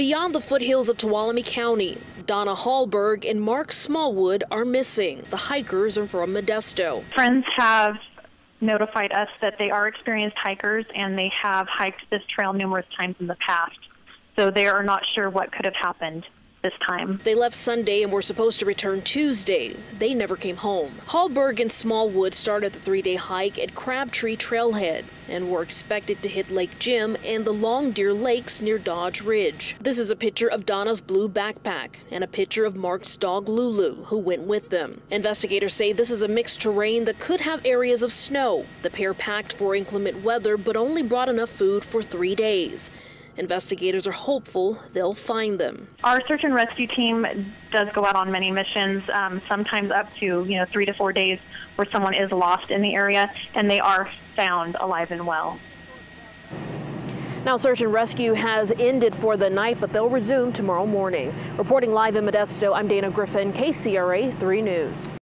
Beyond the foothills of Tuolumne County, Donna Hallberg and Mark Smallwood are missing. The hikers are from Modesto. Friends have notified us that they are experienced hikers and they have hiked this trail numerous times in the past. So they are not sure what could have happened this time. They left Sunday and were supposed to return Tuesday. They never came home. Hallberg and Smallwood started the three-day hike at Crabtree Trailhead and were expected to hit Lake Jim and the Long Deer Lakes near Dodge Ridge. This is a picture of Donna's blue backpack and a picture of Mark's dog Lulu, who went with them. Investigators say this is a mixed terrain that could have areas of snow. The pair packed for inclement weather but only brought enough food for three days. Investigators are hopeful they'll find them. Our search and rescue team does go out on many missions, um, sometimes up to you know three to four days, where someone is lost in the area, and they are found alive and well. Now, search and rescue has ended for the night, but they'll resume tomorrow morning. Reporting live in Modesto, I'm Dana Griffin, KCRA 3 News.